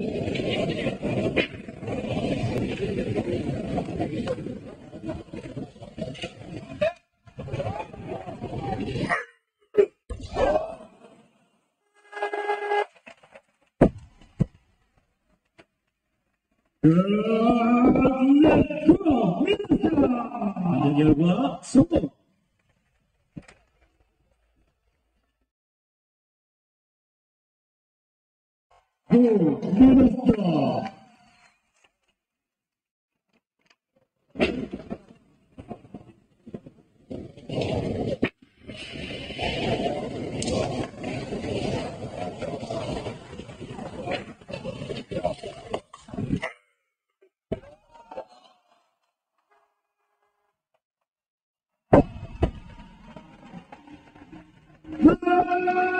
Good luck, Mr. 과 성공. 오, 밀었어. 완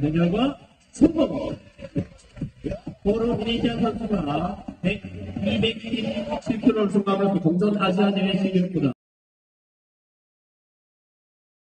전 결과 성공. 보로 비니지안 선수가 100, 227kg를 승하면서 동전 아시아 대회 시기였구나.